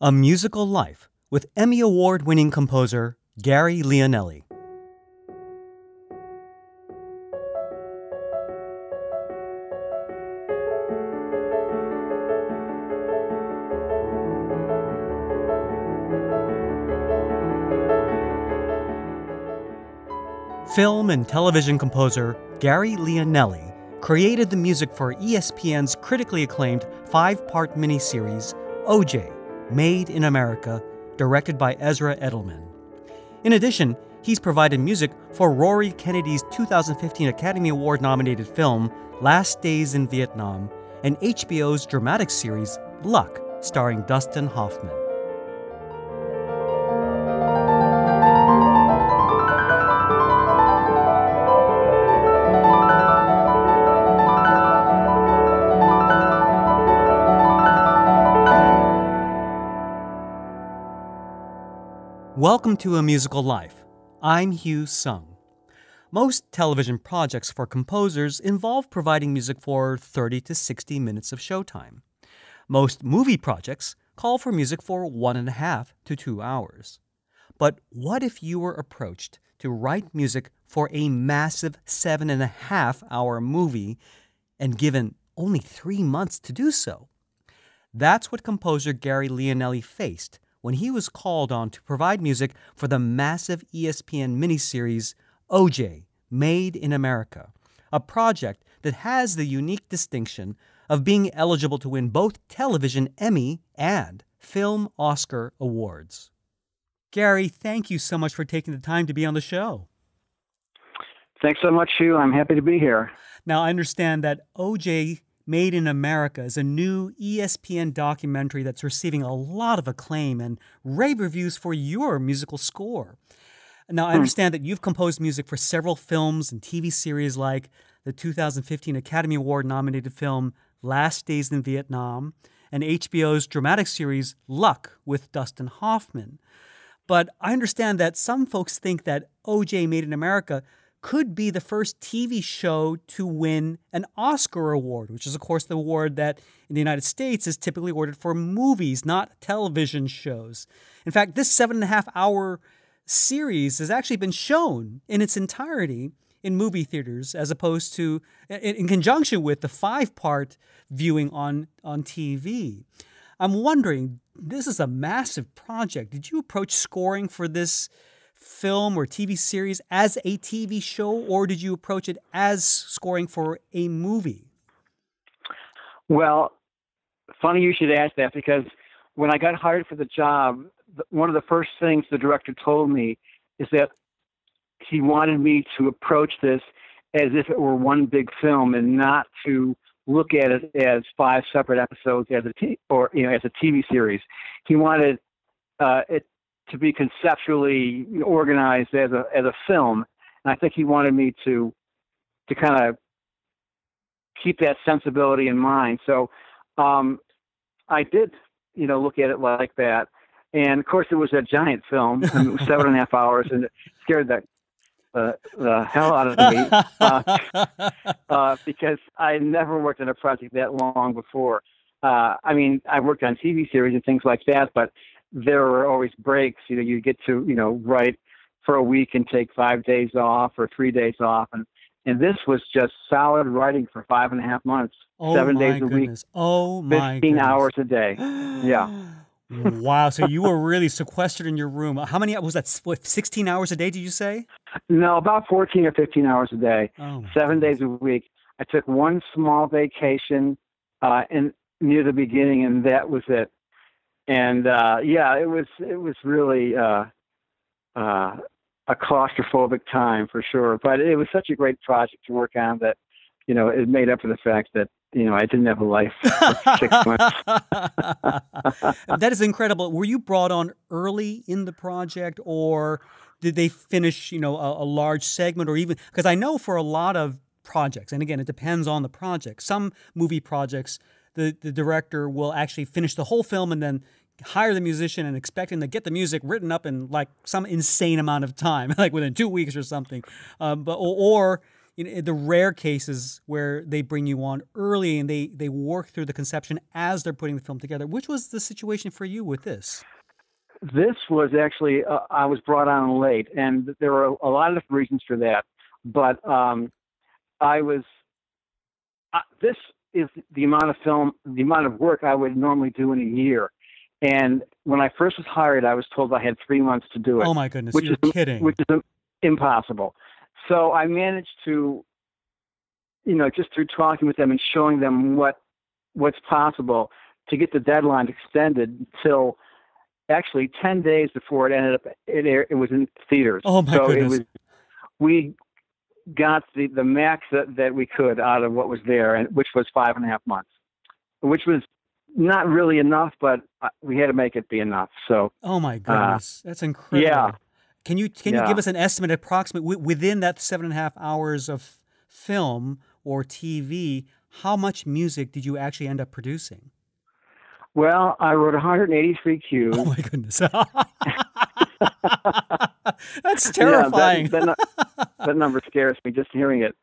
A Musical Life with Emmy Award winning composer Gary Lionelli. Film and television composer Gary Lionelli created the music for ESPN's critically acclaimed five part miniseries, OJ Made in America, directed by Ezra Edelman. In addition, he's provided music for Rory Kennedy's 2015 Academy Award nominated film, Last Days in Vietnam, and HBO's dramatic series, Luck, starring Dustin Hoffman. Welcome to A Musical Life. I'm Hugh Sung. Most television projects for composers involve providing music for 30 to 60 minutes of showtime. Most movie projects call for music for one and a half to two hours. But what if you were approached to write music for a massive seven and a half hour movie and given only three months to do so? That's what composer Gary Lionelli faced when he was called on to provide music for the massive ESPN miniseries OJ Made in America, a project that has the unique distinction of being eligible to win both television Emmy and film Oscar awards. Gary, thank you so much for taking the time to be on the show. Thanks so much, Hugh. I'm happy to be here. Now, I understand that OJ Made in America is a new ESPN documentary that's receiving a lot of acclaim and rave reviews for your musical score. Now, I hmm. understand that you've composed music for several films and TV series like the 2015 Academy Award nominated film Last Days in Vietnam and HBO's dramatic series Luck with Dustin Hoffman. But I understand that some folks think that OJ Made in America could be the first TV show to win an Oscar award, which is, of course, the award that in the United States is typically awarded for movies, not television shows. In fact, this seven and a half hour series has actually been shown in its entirety in movie theaters as opposed to in, conjunction with the five part viewing on, on TV. I'm wondering, this is a massive project. Did you approach scoring for this film or TV series as a TV show, or did you approach it as scoring for a movie? Well, funny you should ask that because when I got hired for the job, one of the first things the director told me is that he wanted me to approach this as if it were one big film and not to look at it as five separate episodes as a t- or you know as a TV series. He wanted uh, it to be conceptually organized as a as a film. And I think he wanted me to to kind of keep that sensibility in mind. So um, I did, you know, look at it like that. And of course, it was a giant film, and it was seven and a half hours, and it scared the uh, the hell out of me uh, uh, because I never worked on a project that long before. Uh, I mean, I worked on TV series and things like that, but there were always breaks. You know, you get to you know write for a week and take five days off or three days off, and and this was just solid writing for five and a half months, oh seven days a goodness. week, oh my, fifteen goodness. hours a day. Yeah. wow. So you were really sequestered in your room. How many was that? What, 16 hours a day, did you say? No, about 14 or 15 hours a day, oh seven days a week. I took one small vacation uh, in near the beginning, and that was it and uh, yeah, it was it was really uh, uh, a claustrophobic time for sure. But it was such a great project to work on that you know it made up for the fact that you know I didn't have a life for six months. that is incredible. Were you brought on early in the project, or did they finish you know a, a large segment, or even because I know for a lot of projects, and again it depends on the project. Some movie projects the, the director will actually finish the whole film and then hire the musician and expecting to get the music written up in like some insane amount of time, like within two weeks or something. Um, but or, or, in the rare cases where they bring you on early and they they work through the conception as they're putting the film together. Which was the situation for you with this? This was actually uh, I was brought on late, and there were a lot of reasons for that. But um, I was uh, this is the amount of film, the amount of work I would normally do in a year. And when I first was hired, I was told I had three months to do it. Oh my goodness, which you're is, kidding. Which is impossible. So I managed to, you know, just through talking with them and showing them what what's possible to get the deadline extended until actually 10 days before it ended up it, it was in theaters. Oh my so goodness. It was, we got the, the max that, that we could out of what was there, and which was five and a half months, which was not really enough, but uh, we had to make it be enough. So. Oh my goodness, uh, that's incredible. Yeah. Can you can yeah. you give us an estimate, approximate within that seven and a half hours of film or TV? How much music did you actually end up producing? Well, I wrote 183 cues. Oh my goodness. That's terrifying. Yeah, that, that, that, number scares me just hearing it.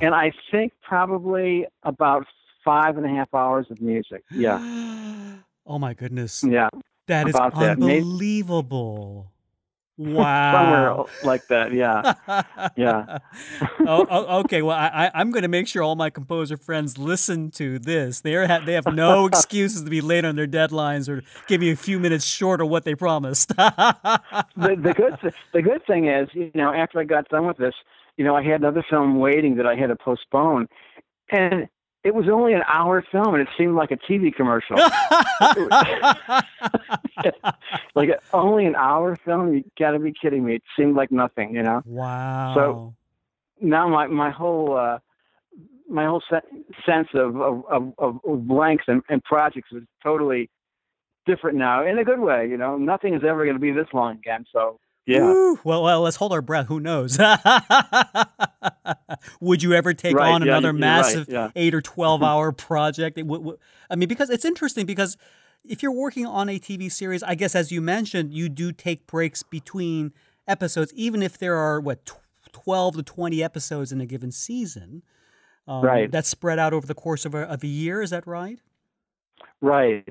And I think probably about five and a half hours of music. Yeah. oh my goodness. Yeah. That is unbelievable. Wow. Somewhere like that, yeah. Yeah. oh, oh, okay. Well, I, I'm going to make sure all my composer friends listen to this. They are they have no excuses to be late on their deadlines or give me a few minutes short of what they promised. the, the good the good thing is, you know, after I got done with this, you know, I had another film waiting that I had to postpone, and it was only an hour film, and it seemed like a TV commercial. like only an hour film? You got to be kidding me! It seemed like nothing, you know. Wow. So now my my whole uh, my whole se- sense of of, of, of blanks and, and projects is totally different now in a good way. You know, nothing is ever going to be this long again. So yeah. Woo. Well, well, let's hold our breath. Who knows? Would you ever take right, on yeah, another massive right, yeah. eight or twelve hour project? I mean, because it's interesting because if you're working on a TV series, I guess as you mentioned, you do take breaks between episodes, even if there are what twelve to twenty episodes in a given season. Um, right. That's spread out over the course of a, of a year. Is that right? Right.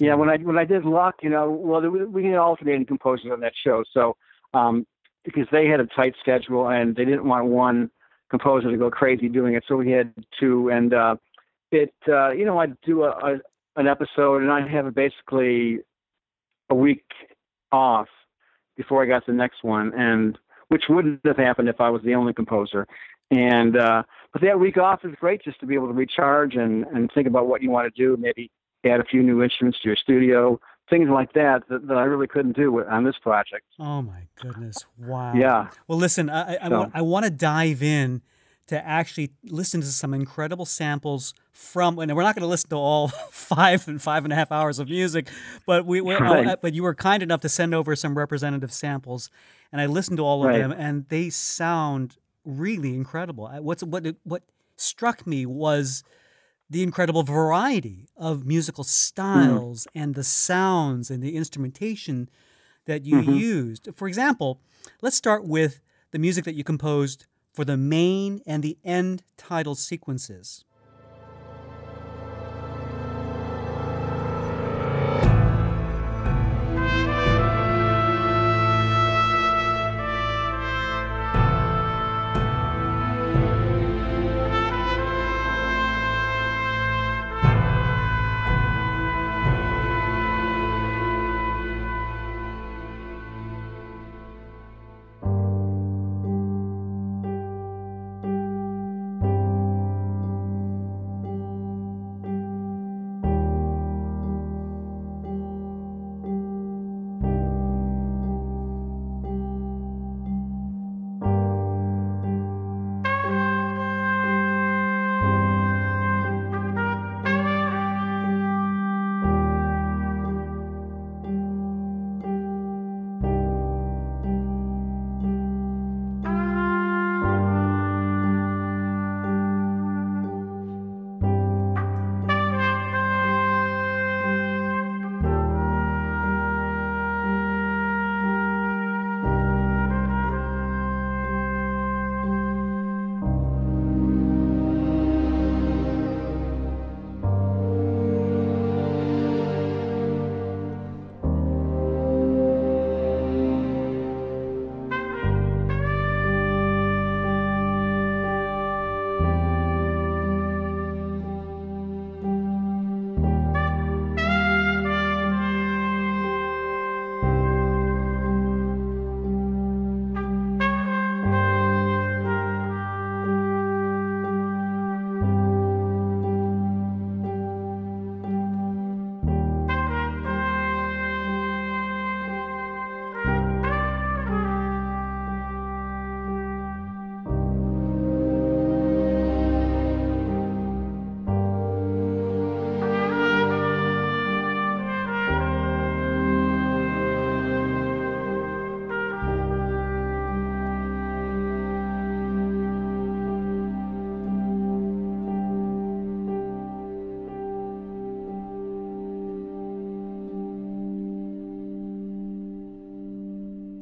Yeah, when I when I did Luck, you know, well, we had alternating composers on that show, so um, because they had a tight schedule and they didn't want one composer to go crazy doing it, so we had two, and uh, it, uh, you know, I'd do a, a an episode and I'd have basically a week off before I got the next one, and which wouldn't have happened if I was the only composer. And uh, but that week off is great just to be able to recharge and and think about what you want to do, maybe add a few new instruments to your studio, things like that that, that I really couldn't do on this project. Oh my goodness! Wow. Yeah. Well, listen, I I, So- I want to dive in to actually listen to some incredible samples from, and we're not going to listen to all five and five and a half hours of music, but we, we Right. uh, but you were kind enough to send over some representative samples, and I listened to all of Right. them, and they sound really incredible. What's what what struck me was the incredible variety of musical styles and the sounds and the instrumentation that you Mhm. used. For example, let's start with the music that you composed for the main and the end title sequences.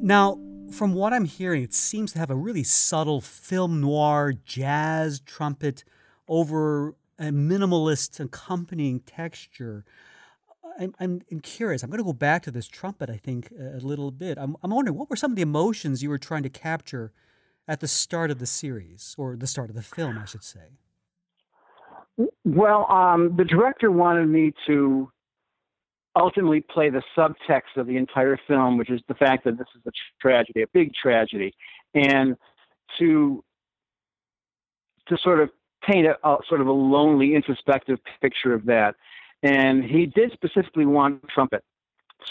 Now, from what I'm hearing, it seems to have a really subtle film noir jazz trumpet over a minimalist accompanying texture. I'm, I'm, curious. I'm going to go back to this trumpet, I think, a little bit. I'm, I'm wondering what were some of the emotions you were trying to capture at the start of the series, or the start of the film, I should say? Well, um, the director wanted me to ultimately play the subtext of the entire film, which is the fact that this is a tragedy, a big tragedy, and to to sort of paint a, a sort of a lonely, introspective picture of that. And he did specifically want trumpet,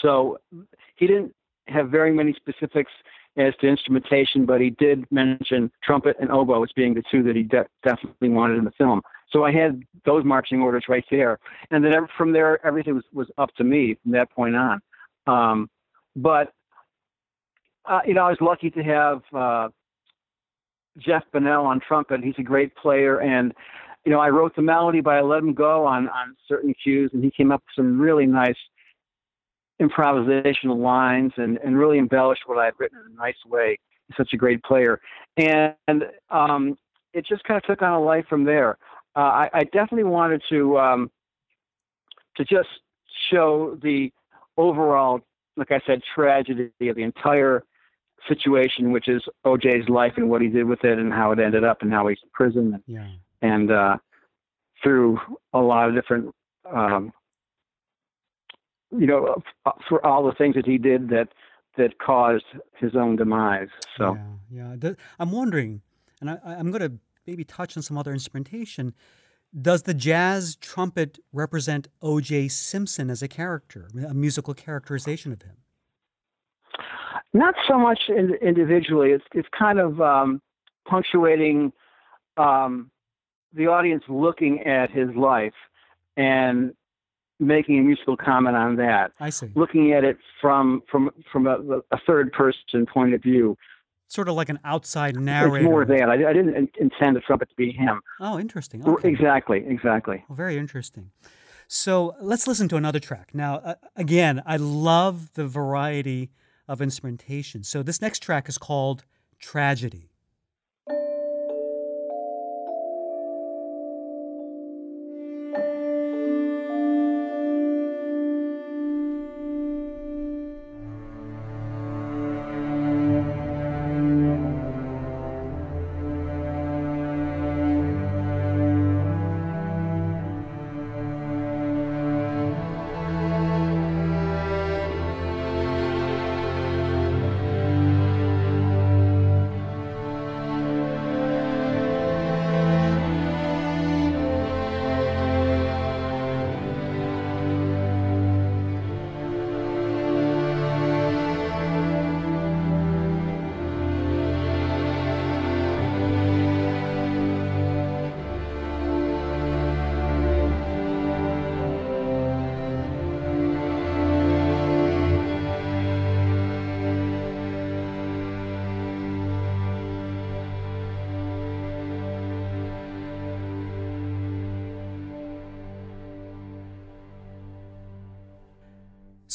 so he didn't have very many specifics as to instrumentation, but he did mention trumpet and oboe as being the two that he de- definitely wanted in the film. So I had those marching orders right there, and then from there everything was, was up to me from that point on. Um, but uh, you know, I was lucky to have uh, Jeff Bunnell on trumpet. He's a great player, and you know, I wrote the melody, but I let him go on on certain cues, and he came up with some really nice improvisational lines and, and really embellished what I had written in a nice way. He's such a great player. And um, it just kind of took on a life from there. Uh, I, I, definitely wanted to um, to just show the overall, like I said, tragedy of the entire situation, which is OJ's life and what he did with it and how it ended up and how he's in prison and, yeah. and uh, through a lot of different um, you know, uh, for all the things that he did that that caused his own demise. So yeah, yeah. I'm wondering, and I, I'm going to maybe touch on some other instrumentation. Does the jazz trumpet represent O.J. Simpson as a character, a musical characterization of him? Not so much in, individually. It's it's kind of um, punctuating um, the audience looking at his life and making a musical comment on that. I see. Looking at it from from from a, a third person point of view. Sort of like an outside narrator. It's more than I, I didn't intend the trumpet to be him. Oh, interesting. Okay. Exactly, exactly. Well, very interesting. So let's listen to another track. Now, uh, again, I love the variety of instrumentation. So this next track is called Tragedy.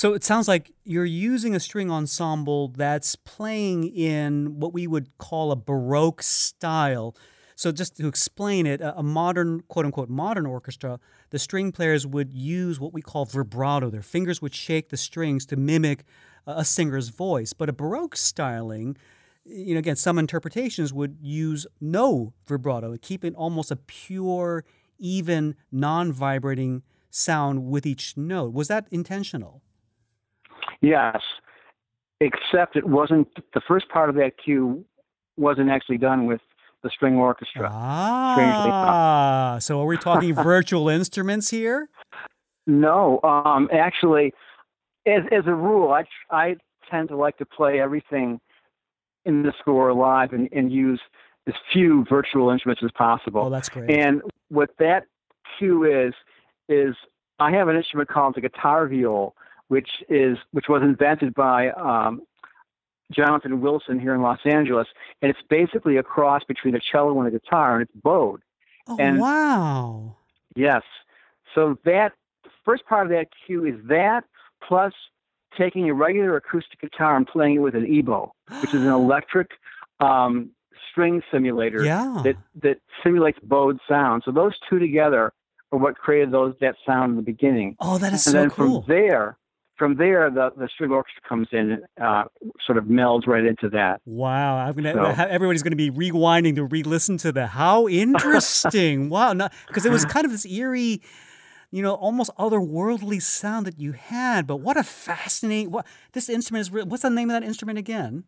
So it sounds like you're using a string ensemble that's playing in what we would call a Baroque style. So just to explain it, a modern, quote unquote, modern orchestra, the string players would use what we call vibrato. Their fingers would shake the strings to mimic a singer's voice. But a Baroque styling, you know, again, some interpretations would use no vibrato, keeping almost a pure, even, non-vibrating sound with each note. Was that intentional? Yes, except it wasn't the first part of that cue wasn't actually done with the string orchestra. Ah, so are we talking virtual instruments here? No, um, actually, as as a rule, I I tend to like to play everything in the score live and, and use as few virtual instruments as possible. Oh, that's great. And what that cue is is I have an instrument called the guitar viol, which is which was invented by um, Jonathan Wilson here in Los Angeles, and it's basically a cross between a cello and a guitar, and it's bowed. Oh and, wow! Yes, so that first part of that cue is that plus taking a regular acoustic guitar and playing it with an EBow, which is an electric um, string simulator Yeah. that that simulates bowed sound. So those two together are what created those that sound in the beginning. Oh, that is and so then cool. from there, from there, the the string orchestra comes in, and uh, sort of melds right into that. Wow, I'm gonna So- everybody's gonna be rewinding to re-listen to that. How interesting! wow, because it was kind of this eerie, you know, almost otherworldly sound that you had. But what a fascinating! What this instrument is? Re- what's the name of that instrument again?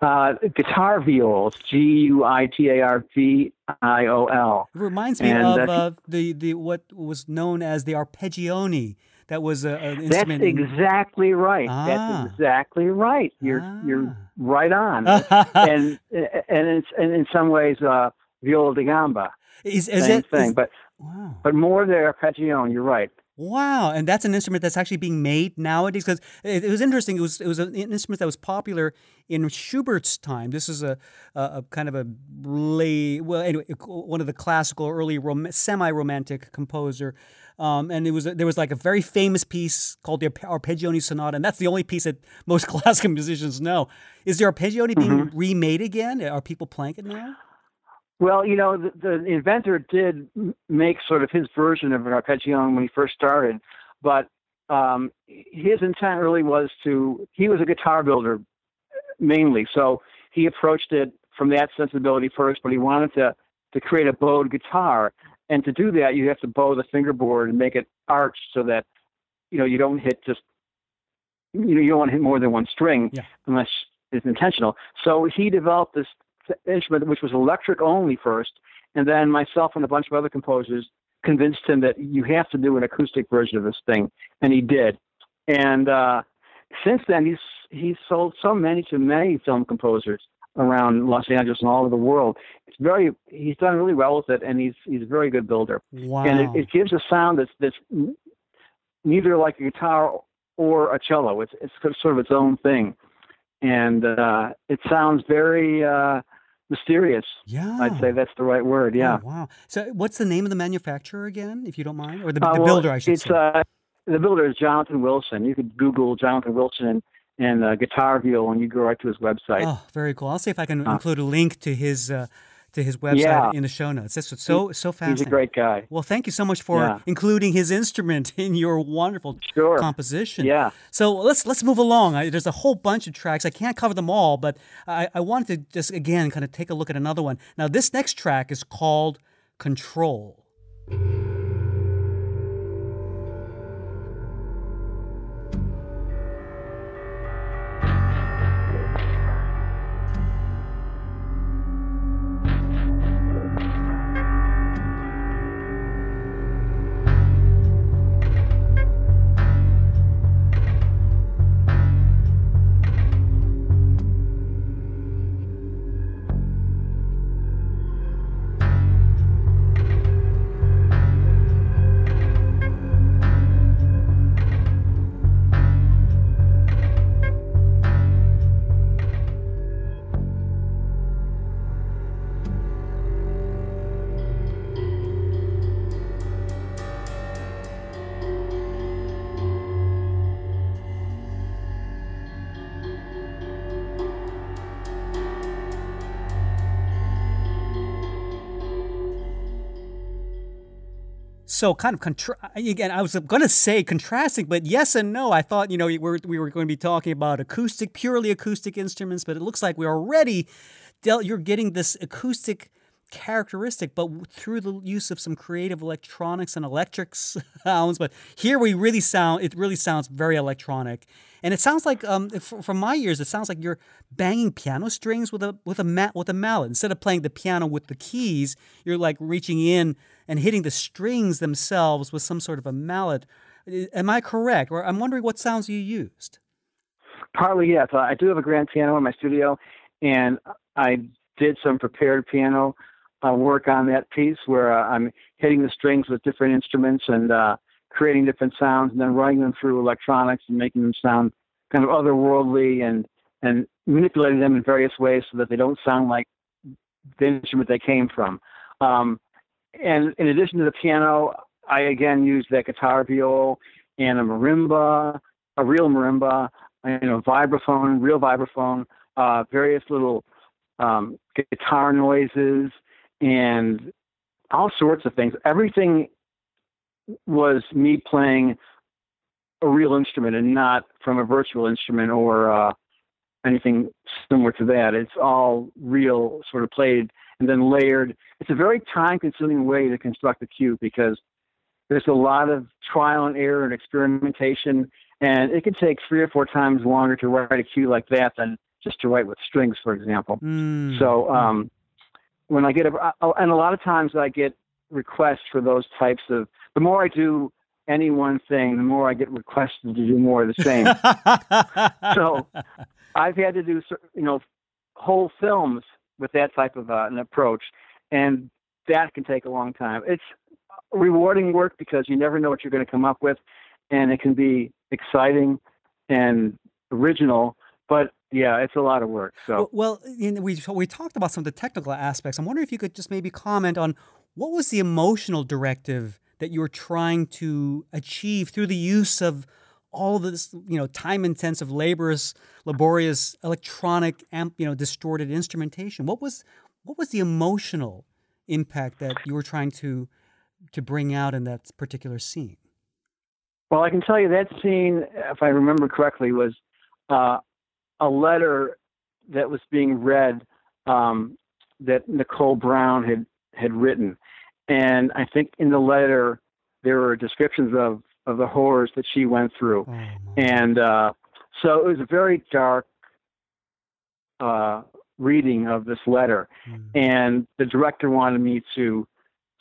Uh, guitar viol, it's G U I T A R V I O L. It reminds me And, of uh, uh, the the what was known as the arpeggione. That was a, an That's instrument. in- exactly right. Ah. That's exactly right. You're you're Ah. right on. and and it's and in some ways, uh, viola da gamba, is, is same it? thing. is- but wow. but more the arpeggione. You're right. Wow, and that's an instrument that's actually being made nowadays because it, it was interesting. It was it was an instrument that was popular in Schubert's time. This is a, a, a kind of a late, well, anyway, one of the classical early rom- semi-romantic composer. Um, and it was a, there was like a very famous piece called the Arpeggione Sonata, and that's the only piece that most classical musicians know. Is the Arpeggione being remade again? Are people playing it now? Well, you know, the, the inventor did make sort of his version of an arpeggione when he first started, but um, his intent really was to. He was a guitar builder mainly, so he approached it from that sensibility first. But he wanted to to create a bowed guitar, and to do that, you have to bow the fingerboard and make it arched so that you know you don't hit just you know you don't want to hit more than one string Yeah. unless it's intentional. So he developed this instrument which was electric only first, and then myself and a bunch of other composers convinced him that you have to do an acoustic version of this thing, and he did. And uh, since then, he's he's sold so many to many film composers around Los Angeles and all over the world. It's very he's done really well with it, and he's he's a very good builder. Wow. And it, it gives a sound that's that's neither like a guitar or a cello. It's it's sort of its own thing, and uh, it sounds very uh, mysterious. yeah. I'd say that's the right word. Yeah. Oh, wow. So, what's the name of the manufacturer again, if you don't mind, or the, Uh, the well, builder? I should it's, say. Uh, the builder is Jonathan Wilson. You could Google Jonathan Wilson and, and uh, guitar viol, and you go right to his website. Oh, very cool. I'll see if I can Uh, include a link to his uh, to his website Yeah. in the show notes. That's what's so so He's a great guy. Well, thank you so much for Yeah. including his instrument in your wonderful Sure. composition. Yeah. So let's let's move along. I, there's a whole bunch of tracks. I can't cover them all, but I, I wanted to just again kind of take a look at another one. Now, this next track is called Control. So kind of contra- again, I was going to say contrasting, but yes and no. I thought you know we were, we were going to be talking about acoustic, purely acoustic instruments, but it looks like we're already del- you're getting this acoustic characteristic, but through the use of some creative electronics and electric sounds. But here we really sound it really sounds very electronic, and it sounds like um from my ears it sounds like you're banging piano strings with a with a mat with a mallet instead of playing the piano with the keys. You're like reaching in and hitting the strings themselves with some sort of a mallet. Am I correct? Or I'm wondering what sounds you used. Partly, yes. Uh, I do have a grand piano in my studio, and I did some prepared piano uh, work on that piece where uh, I'm hitting the strings with different instruments and uh, creating different sounds, and then running them through electronics and making them sound kind of otherworldly and and manipulating them in various ways so that they don't sound like the instrument they came from. Um, and in addition to the piano, I again use that guitar viol and a marimba a real marimba, you know, vibraphone, real vibraphone, uh, various little um, guitar noises, and all sorts of things. Everything was me playing a real instrument and not from a virtual instrument or uh, anything similar to that. It's all real, sort of played and then layered. It's a very time consuming way to construct a cue because there's a lot of trial and error and experimentation, and it can take three or four times longer to write a cue like that than just to write with strings, for example. Mm. So um, when I get a, and a lot of times I get requests for those types of. The more I do any one thing, the more I get requested to do more of the same. so I've had to do you know whole films with that type of uh, an approach, and that can take a long time. It's rewarding work because you never know what you're going to come up with, and it can be exciting and original. But yeah, it's a lot of work. So well, we we talked about some of the technical aspects. I'm wondering if you could just maybe comment on what was the emotional directive that you were trying to achieve through the use of all this, you know, time-intensive, laborious, laborious electronic, amp, you know, distorted instrumentation. What was what was the emotional impact that you were trying to to bring out in that particular scene? Well, I can tell you that scene, if I remember correctly, was uh, a letter that was being read um, that Nicole Brown had had written, and I think in the letter there were descriptions of of the horrors that she went through, oh, and uh, so it was a very dark uh, reading of this letter, mm. and the director wanted me to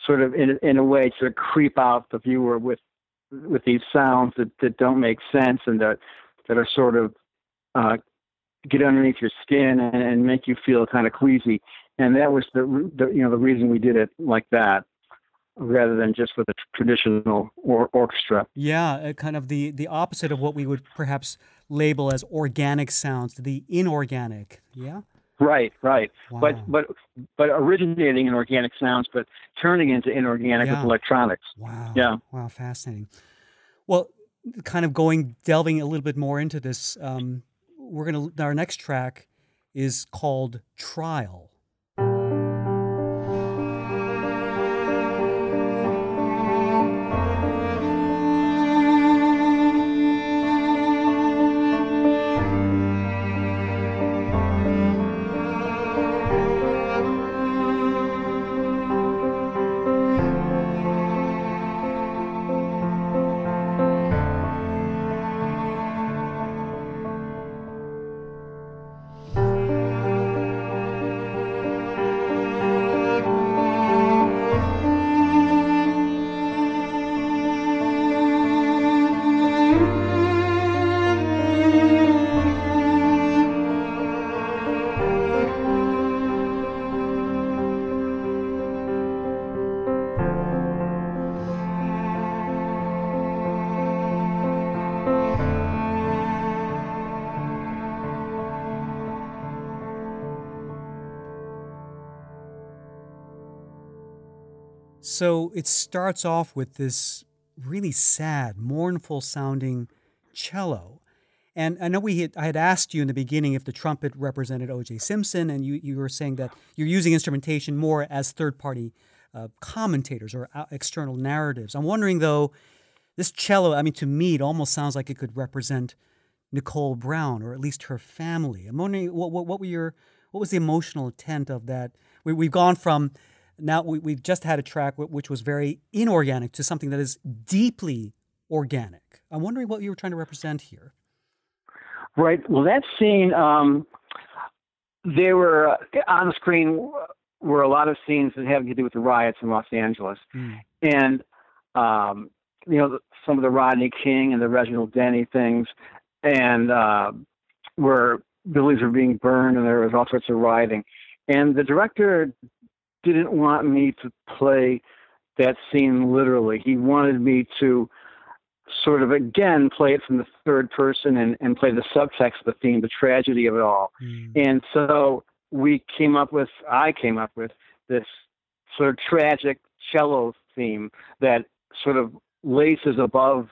sort of in in a way sort of creep out the viewer with with these sounds that, that don't make sense and that that are sort of uh, get underneath your skin and, and, make you feel kind of queasy. And that was the, the you know the reason we did it like that rather than just with a traditional or orchestra. Yeah, uh, kind of the the opposite of what we would perhaps label as organic sounds, the inorganic. Yeah. Right, right. Wow. But but but originating in organic sounds, but turning into inorganic yeah. with electronics. Wow. Yeah. Wow, fascinating. Well, kind of going delving a little bit more into this, um, we're gonna our next track is called Trial. So it starts off with this really sad, mournful sounding cello. And I know we had, I had asked you in the beginning if the trumpet represented O.J. Simpson, and you, you were saying that you're using instrumentation more as third party uh, commentators or uh, external narratives. I'm wondering though, this cello, I mean, to me, it almost sounds like it could represent Nicole Brown or at least her family. I'm wondering what, what, what were your, what was the emotional intent of that? We, we've gone from now we, we've just had a track which was very inorganic to something that is deeply organic. I'm wondering what you were trying to represent here. Right. Well, that scene, um, there were uh, on the screen were a lot of scenes that had to do with the riots in Los Angeles, mm. and um, you know some of the Rodney King and the Reginald Denny things, and uh, where buildings were being burned and there was all sorts of rioting. And the director didn't want me to play that scene literally. He wanted me to sort of again play it from the third person and, and play the subtext of the theme, the tragedy of it all. Mm. And so we came up with, I came up with this sort of tragic cello theme that sort of laces above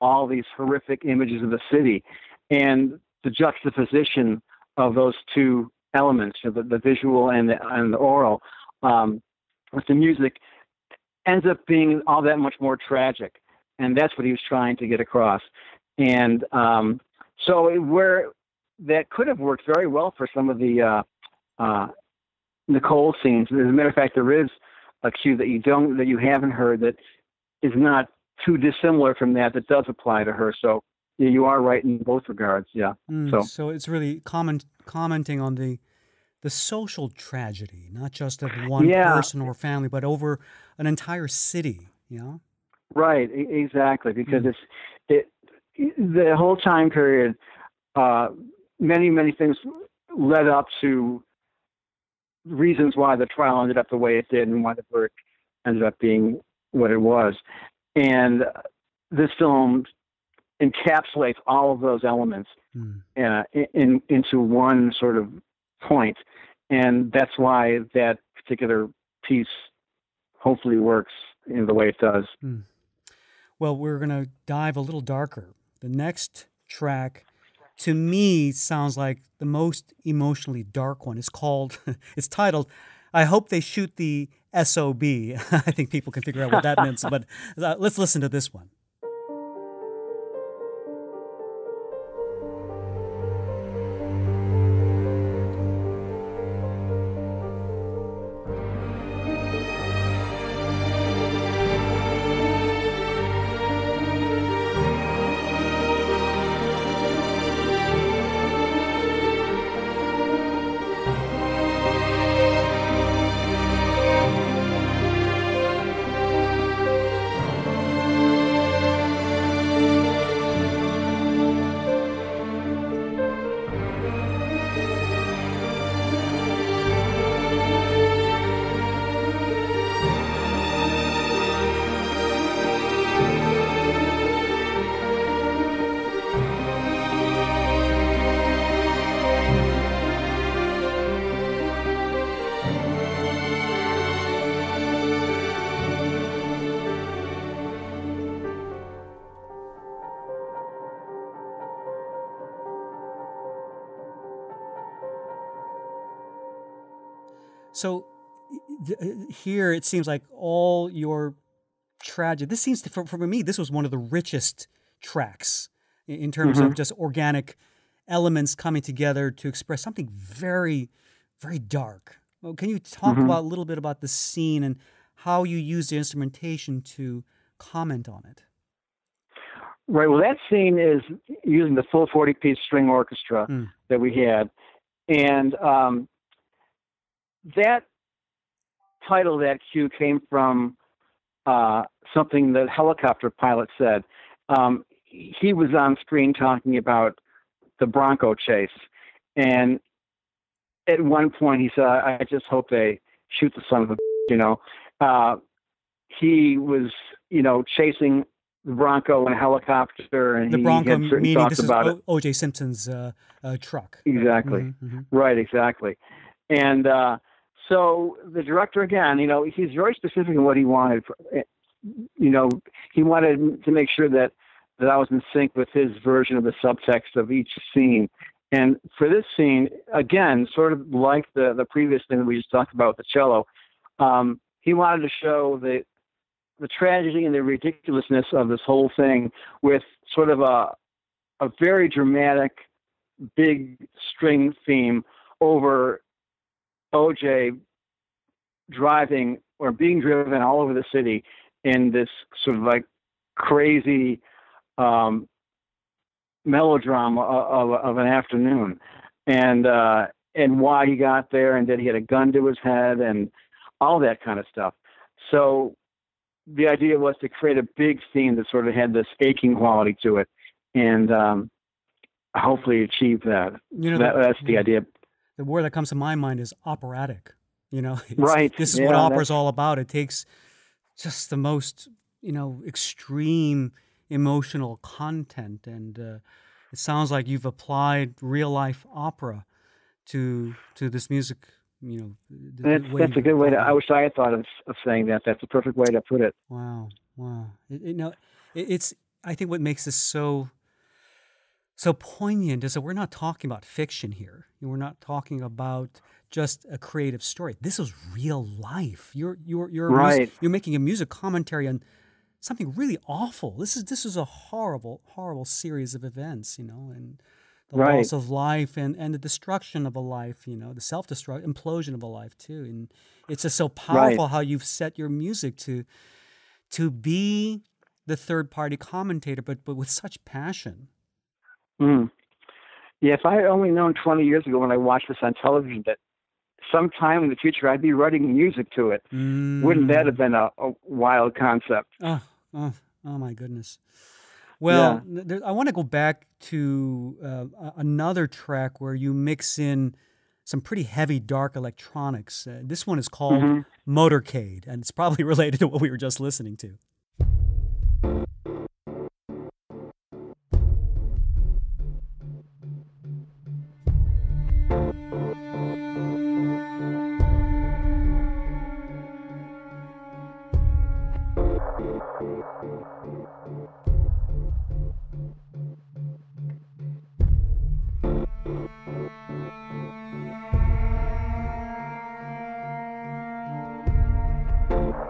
all these horrific images of the city, and the juxtaposition of those two elements, the, the visual and the, and the oral, um, with the music, ends up being all that much more tragic, and that's what he was trying to get across. And um, so, where that could have worked very well for some of the uh, uh, Nicole scenes. As a matter of fact, there is a cue that you don't that you haven't heard that is not too dissimilar from that that does apply to her. So yeah, you are right in both regards. Yeah. Mm, so so it's really comment commenting on the the social tragedy, not just of one Yeah. person or family, but over an entire city. You know. right, exactly, because Mm. it's it the whole time period. Uh, many many things led up to reasons why the trial ended up the way it did and why the verdict ended up being what it was. And this film encapsulates all of those elements Mm. uh, in, into one sort of point, and that's why that particular piece hopefully works in the way it does. Well, we're going to dive a little darker. The next track, to me, sounds like the most emotionally dark one. It's called, it's titled, I Hope They Shoot the SOB. I think people can figure out what that means, but uh, let's listen to this one. So th- here it seems like all your tragedy. This seems to, for, for me, this was one of the richest tracks in, in terms of just organic elements coming together to express something very, very dark. Well, can you talk Mhm. about a little bit about the scene and how you use the instrumentation to comment on it? Right. Well, that scene is using the full 40 piece string orchestra Mm. that we had. And um, that title, that cue, came from uh, something the helicopter pilot said. Um, he was on screen talking about the Bronco chase. And at one point, he said, I I just hope they shoot the son of a, you know. Uh, he was, you know, chasing the Bronco in a helicopter, and The he Bronco had certain meaning this is about O.J. Simpson's uh, uh, truck. Exactly. Mhm, mhm. Right, exactly. And uh, so the director, again, you know, he's very specific in what he wanted. You know, he wanted to make sure that that I was in sync with his version of the subtext of each scene. And for this scene, again, sort of like the the previous thing that we just talked about with the cello, um, he wanted to show the the tragedy and the ridiculousness of this whole thing with sort of a a very dramatic big string theme over OJ driving or being driven all over the city in this sort of like crazy um, melodrama of, of, an afternoon, and uh, and why he got there, and that he had a gun to his head, and all that kind of stuff. So the idea was to create a big theme that sort of had this aching quality to it, and um, hopefully achieve that. You know, that that's the idea. The word that comes to my mind is operatic. You know, Right, This is yeah, what that's- opera's all about. It takes just the most, you know, extreme emotional content, and uh, it sounds like you've applied real life opera to to this music. You know, the- the That's that's a good way to. I wish I had thought of, of saying that. That's a perfect way to put it. Wow, wow. It, it, no, it, it's. I think what makes this so so poignant is that we're not talking about fiction here. We're not talking about just a creative story. This is real life. You're you're you're Right. you're making a music commentary on something really awful. This is this is a horrible horrible series of events, you know, and the Right. loss of life and and the destruction of a life, you know, the self destruct implosion of a life too. And it's just so powerful how you've set your music to to be the third party commentator, but but with such passion. Mm. Yeah, if I had only known 20 years ago when I watched this on television that sometime in the future I'd be writing music to it, wouldn't that have been a, a wild concept? Oh, oh, oh my goodness. Well, th- there, I want to go back to uh, another track where you mix in some pretty heavy, dark electronics. Uh, this one is called Mhm. Motorcade, and it's probably related to what we were just listening to.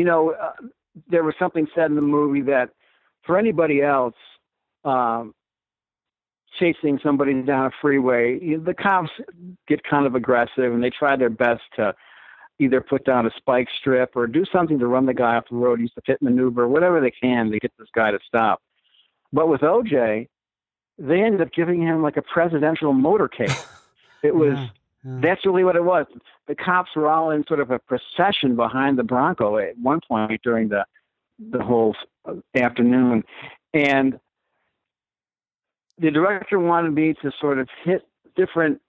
you know, uh, there was something said in the movie that for anybody else, um, chasing somebody down a freeway, you the cops get kind of aggressive and they try their best to either put down a spike strip or do something to run the guy off the road, use the pit maneuver, whatever they can to get this guy to stop. But with OJ, they ended up giving him like a presidential motorcade. It was Yeah, yeah. that's really what it was. The cops were all in sort of a procession behind the Bronco at one point during the the whole afternoon, and the director wanted me to sort of hit different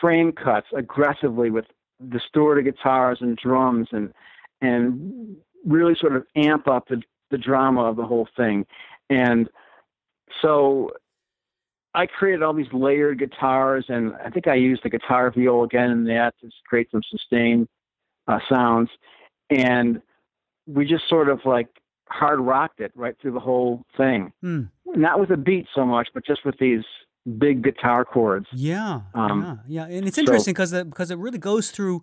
frame cuts aggressively with distorted guitars and drums and and really sort of amp up the the drama of the whole thing. And so I created all these layered guitars, and I think I used the guitar viol again in that to create some sustained uh, sounds. And we just sort of like hard rocked it right through the whole thing. Hmm. Not with a beat so much, but just with these big guitar chords. Yeah, Um, yeah, yeah, and it's interesting because because it really goes through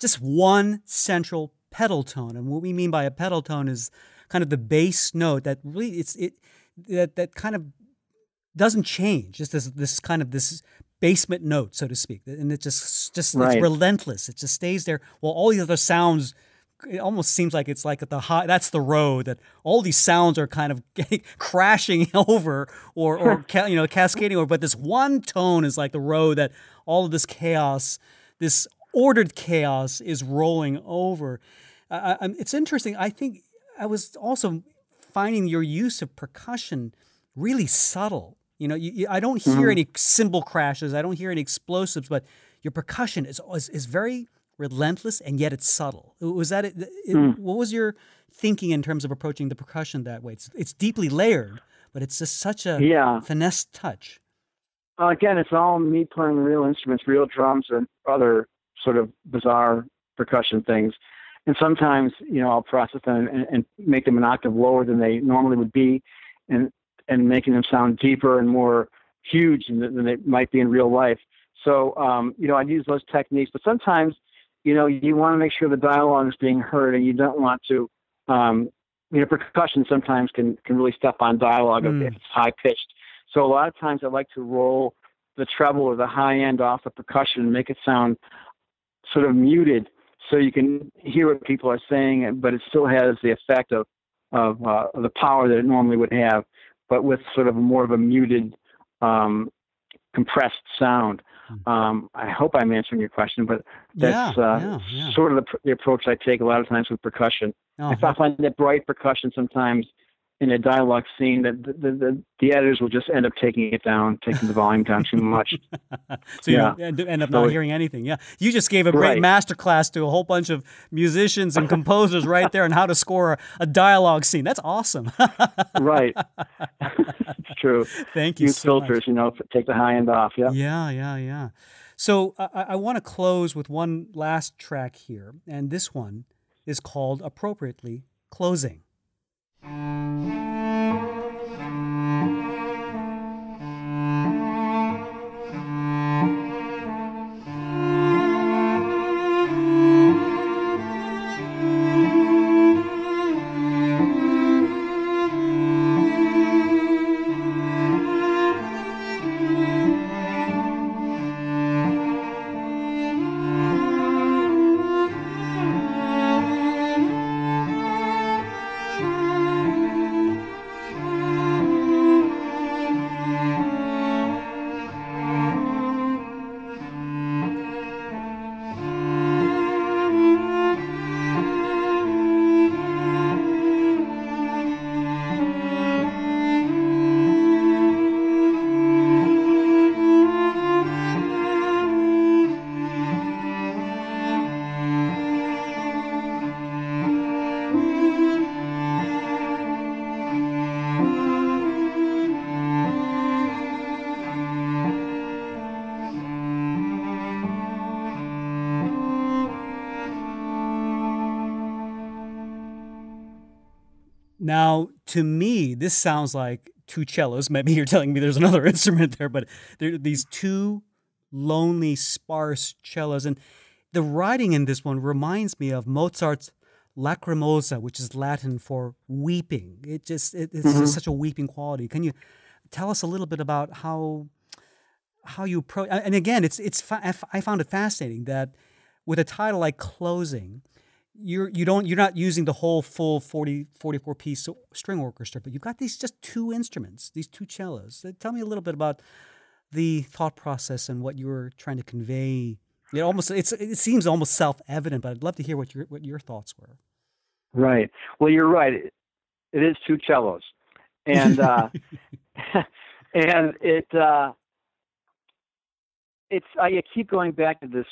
just one central pedal tone, and what we mean by a pedal tone is kind of the bass note that really it's it that that kind of doesn't change. Just this this kind of this basement note, so to speak, and it just just Right. it's relentless. It just stays there. While all the other sounds. It almost seems like it's like at the high. That's the road that all these sounds are kind of getting, crashing over, or or you know cascading over. But this one tone is like the road that all of this chaos, this ordered chaos, is rolling over. I, it's interesting. I think I was also finding your use of percussion really subtle. You know, you, you, I don't hear any cymbal crashes. I don't hear any explosives, but your percussion is is, is very relentless and yet it's subtle. Was that it, it- what was your thinking in terms of approaching the percussion that way? It's it's deeply layered, but it's just such a Yeah. finesse touch. Uh, again, it's all me playing real instruments, real drums, and other sort of bizarre percussion things. And sometimes, you know, I'll process them and, and make them an octave lower than they normally would be, and and making them sound deeper and more huge than, than they might be in real life. So, um, you know, I use those techniques. But sometimes, you know, you want to make sure the dialogue is being heard, and you don't want to. Um, you know, percussion sometimes can can really step on dialogue if- Mm. if it's high pitched. So a lot of times I like to roll the treble or the high end off the percussion and make it sound sort of muted so you can hear what people are saying, but it still has the effect of of uh, the power that it normally would have, but with sort of more of a muted, um, compressed sound. Hmm. Um, I hope I'm answering your question, but that's yeah, uh, yeah, yeah. sort of the, the, approach I take a lot of times with percussion. Uh-huh. I find that bright percussion sometimes in a dialogue scene that the, the, the, the, editors will just end up taking it down, taking the volume down too much. so you yeah. end, end, up not so, hearing anything. Yeah. You just gave a great right. master class to a whole bunch of musicians and composers right there on how to score a, a dialogue scene. That's awesome. right. it's true. Thank you Use so filters, much. you know, take the high end off. Yeah. Yeah, yeah, yeah. So uh, I, I want to close with one last track here, and this one is called appropriately Closing. Mm-hmm. Now, to me, this sounds like two cellos. Maybe you're telling me there's another instrument there, but there are these two lonely, sparse cellos. And the writing in this one reminds me of Mozart's lacrimosa, which is Latin for weeping. It just it, it's mm-hmm. just such a weeping quality. Can you tell us a little bit about how how you approach? And again, it's it's I found it fascinating that with a title like Closing, you're you don't you're not using the whole full 40 44 piece string orchestra but you've got these just two instruments these two cellos. Tell me a little bit about the thought process and what you were trying to convey. It almost it's it seems almost self-evident but i'd love to hear what your what your thoughts were. Right. Well you're right. It is two cellos. And uh and it uh it's i keep going back to this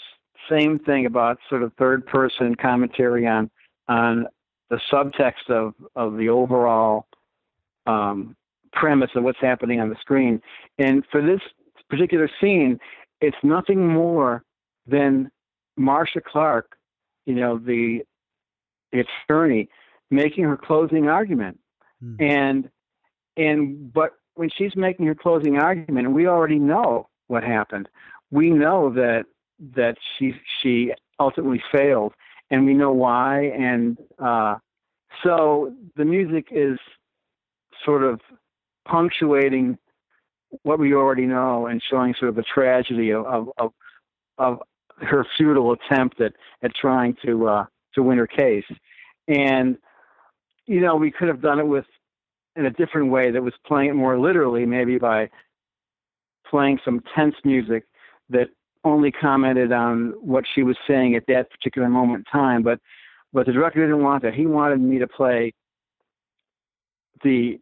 same thing about sort of third person commentary on on the subtext of of the overall um, premise of what's happening on the screen. And for this particular scene, it's nothing more than Marcia Clark, you know, the, the attorney, making her closing argument. Hmm. And and but when she's making her closing argument, and we already know what happened, we know that that she she ultimately failed, and we know why. And uh, so the music is sort of punctuating what we already know and showing sort of the tragedy of of, of, of her futile attempt at, at trying to uh, to win her case. And you know, we could have done it with in a different way that was playing it more literally, maybe by playing some tense music that only commented on what she was saying at that particular moment in time. But but the director didn't want that. He wanted me to play the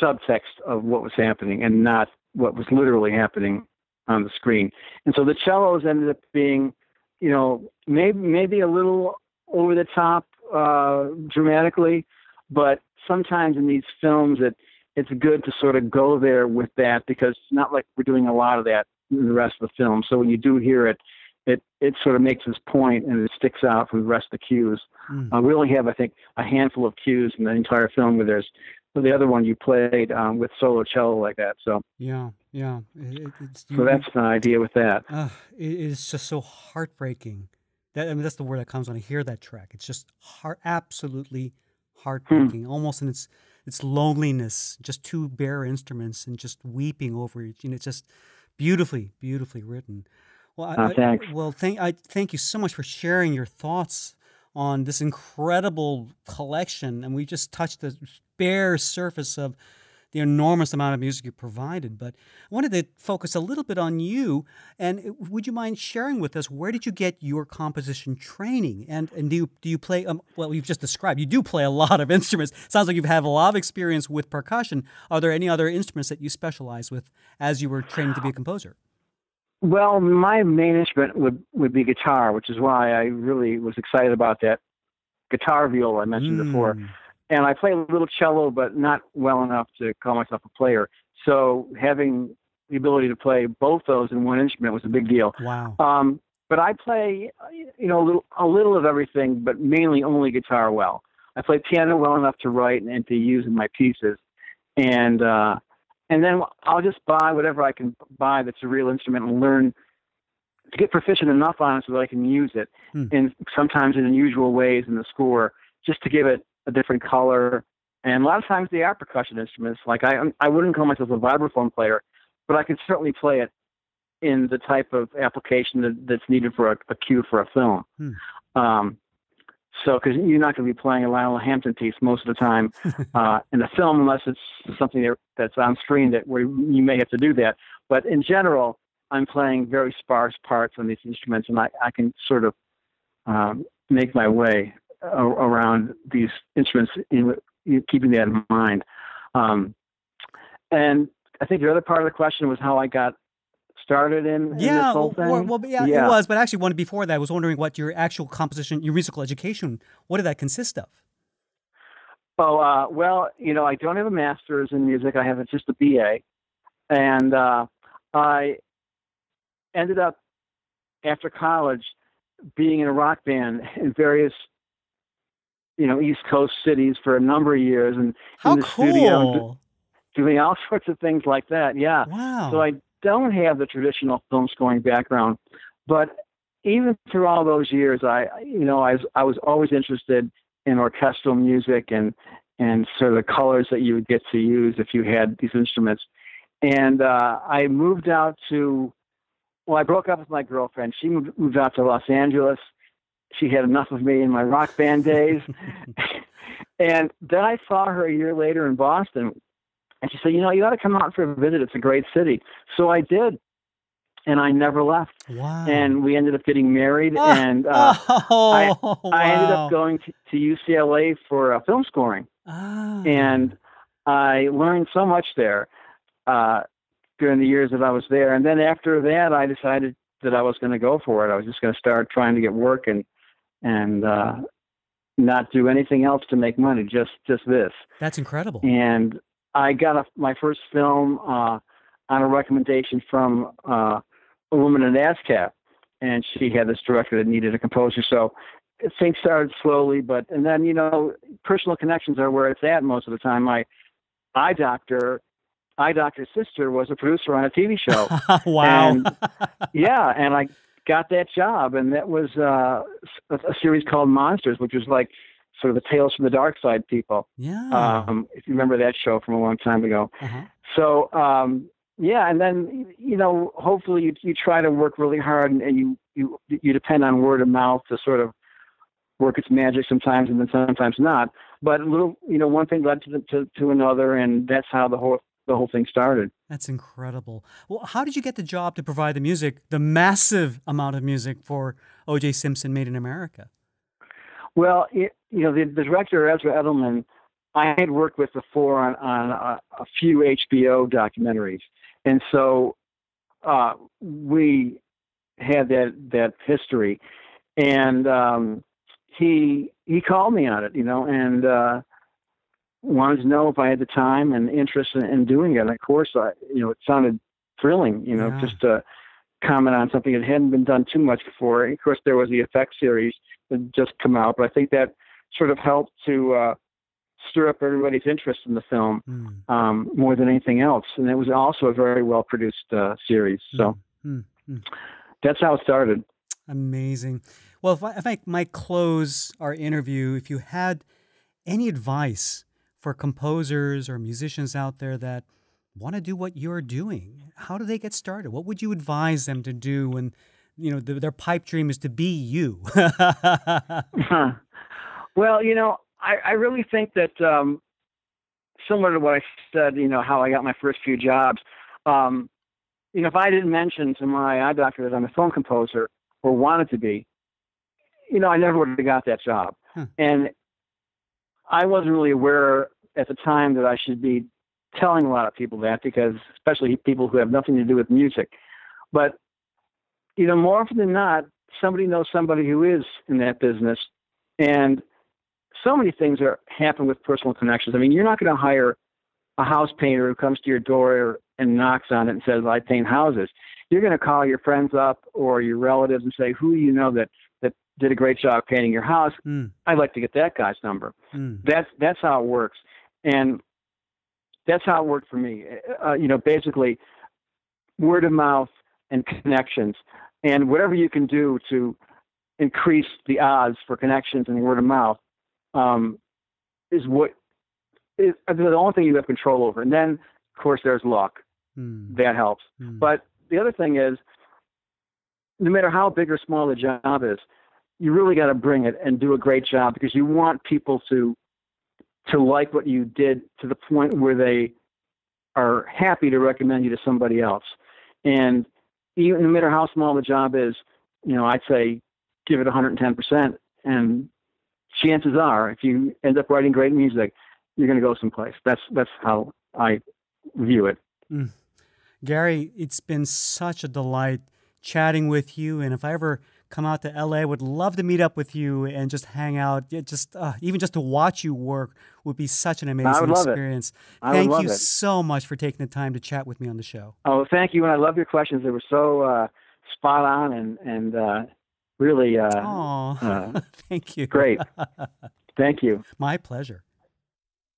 subtext of what was happening and not what was literally happening on the screen. And so the cellos ended up being, you know, maybe maybe a little over the top uh, dramatically, but sometimes in these films it it's good to sort of go there with that because it's not like we're doing a lot of that the rest of the film. So when you do hear it, it it sort of makes its point and it sticks out from the rest of the cues. Mm. Uh, we only have, I think, a handful of cues in the entire film where there's the other one you played um, with solo cello like that. So yeah, yeah. It, so that's the idea with that. Uh, it is just so heartbreaking. That I mean, that's the word that comes when I hear that track. It's just heart, absolutely heartbreaking, hmm. almost in its its loneliness. Just two bare instruments and just weeping over each. You know, it's just beautifully, beautifully written. Well, I, Uh, thanks. I, well, thank I thank you so much for sharing your thoughts on this incredible collection, and we just touched the bare surface of the enormous amount of music you provided. But I wanted to focus a little bit on you. And uh, would you mind sharing with us where did you get your composition training? And and do you do you play? Um, well, you've just described you do play a lot of instruments. Sounds like you've had a lot of experience with percussion. Are there any other instruments that you specialize with as you were training to be a composer? Well, my main instrument would would be guitar, which is why I really was excited about that guitar viola I mentioned before. And I play a little cello, but not well enough to call myself a player. So having the ability to play both those in one instrument was a big deal. Wow. Um, but I play, you know, a little, a little of everything, but mainly only guitar well. I play piano well enough to write and, and to use in my pieces, and uh, and then I'll just buy whatever I can buy that's a real instrument and learn to get proficient enough on it so that I can use it, Hmm. in sometimes in unusual ways in the score, just to give it a different color. And a lot of times they are percussion instruments. Like I, I wouldn't call myself a vibraphone player, but I can certainly play it in the type of application that, that's needed for a, a cue for a film. Hmm. Um, so, because you're not going to be playing a Lionel Hampton piece most of the time uh, in a film, unless it's something that, that's on screen that where you may have to do that. But in general, I'm playing very sparse parts on these instruments, and I, I can sort of um, make my way around these instruments, in, in keeping that in mind. Um, and I think the other part of the question was how I got started in, in Yeah, this whole well, thing. well, yeah, Yeah. it was. But actually, one before that, I was wondering what your actual composition, your musical education, what did that consist of? Oh, uh, well, you know, I don't have a master's in music. I have just a BA. And uh, I ended up, after college, being in a rock band in various, you know, East Coast cities for a number of years and How in the studio and doing all sorts of things like that. Yeah. Wow. So I don't have the traditional film scoring background, but even through all those years, I you know I was I was always interested in orchestral music and and sort of the colors that you would get to use if you had these instruments. And uh, I moved out to well, I broke up with my girlfriend. She moved, moved out to Los Angeles. She had enough of me in my rock band days. and then I saw her a year later in Boston and she said, You know, you ought to come out for a visit. It's a great city. So I did. And I never left. wow. And we ended up getting married. Ah, and uh, oh, I ended up going to, to UCLA for uh, film scoring. Ah. And I learned so much there uh, during the years that I was there. And then after that, I decided that I was going to go for it. I was just going to start trying to get work and and uh, not do anything else to make money, just just this that's incredible. and I got a, my first film uh, on a recommendation from uh, a woman in ASCAP, and she had this director that needed a composer. So things started slowly, but and then you know personal connections are where it's at most of the time. My eye doctor, eye doctor's sister was a producer on a TV show. wow. And- yeah, and I got that job, and that was uh, a, series called Monsters, which was like sort of the Tales from the Dark Side people yeah. um, if you remember that show from a long time ago. uh-huh. So um, yeah, and then you know, hopefully you you try to work really hard, and, and you you you depend on word of mouth to sort of work its magic sometimes, and then sometimes not. But a little, you know, one thing led to the, to to another, and that's how the whole the whole thing started. That's incredible. Well, how did you get the job to provide the music, the massive amount of music for O.J. Simpson Made in America? Well, it, you know, the, the director Ezra Edelman, I had worked with before on on a, a few HBO documentaries, and so uh, we had that that history, and um, he he called me on it, you know, and uh, wanted to know if I had the time and interest in, in doing it. And of course, I you know, it sounded thrilling, you know, Yeah. just to comment on something that hadn't been done too much before. And of course, there was the FX series that just come out, but I think that sort of helped to uh, stir up everybody's interest in the film Hmm. um, more than anything else. And it was also a very well produced uh, series. So Hmm. Hmm. that's how it started. Amazing. Well, if I, if I might close our interview, if you had any advice for composers or musicians out there that want to do what you're doing, how do they get started? What would you advise them to do when you know, the, their pipe dream is to be you. well, you know, I, I really think that um, similar to what I said, you know, how I got my first few jobs. Um, you know, if I didn't mention to my eye doctor that I'm a film composer or wanted to be, you know, I never would have got that job. Hmm. And I wasn't really aware at the time that I should be telling a lot of people that because, especially people who have nothing to do with music. But, you know, more often than not, somebody knows somebody who is in that business. And so many things are happen with personal connections. I mean, you're not going to hire a house painter who comes to your door and knocks on it and says, "I paint houses." You're going to call your friends up or your relatives and say, "Who do you know that that did a great job painting your house? Mm. I'd like to get that guy's number." Mm. That's that's how it works, and that's how it worked for me. Uh, you know, basically, word of mouth and connections, and whatever you can do to increase the odds for connections and word of mouth um, is what is the only thing you have control over. And then, of course, there's luck. Mm. That helps. Mm. But the other thing is, no matter how big or small the job is, you really got to bring it and do a great job because you want people to to like what you did to the point where they are happy to recommend you to somebody else. And even no matter how small the job is, you know, I'd say give it 110%. And chances are, if you end up writing great music, you're going to go someplace. That's that's how I view it. Mm. Gary, it's been such a delight chatting with you, and if I ever come out to LA, would love to meet up with you and just hang out. Just uh, even just to watch you work would be such an amazing experience. Thank you so much for taking the time to chat with me on the show. Oh, thank you, and I love your questions. They were so uh, spot on and and uh, really. Uh, uh, thank you. Great. Thank you. My pleasure.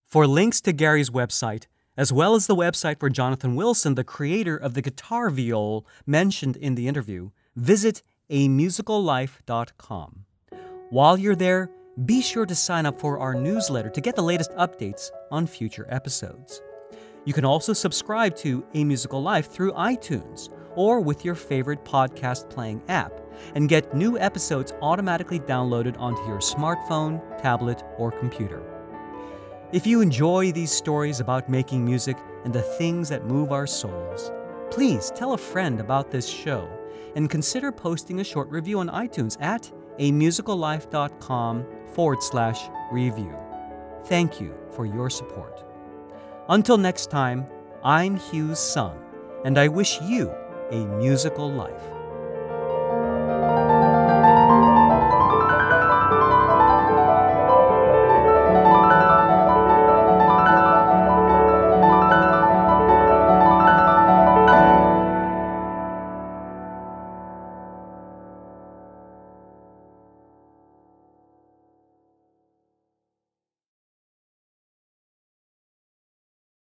For links to Gary's website, as well as the website for Jonathan Wilson, the creator of the guitar viol mentioned in the interview, visit amusicallife.com. While you're there, be sure to sign up for our newsletter to get the latest updates on future episodes. You can also subscribe to A Musical Life through iTunes or with your favorite podcast playing app and get new episodes automatically downloaded onto your smartphone, tablet, or computer. If you enjoy these stories about making music and the things that move our souls, please tell a friend about this show and consider posting a short review on iTunes at amusicallife.com forward slash review. Thank you for your support. Until next time, I'm Hugh Sung, and I wish you a musical life.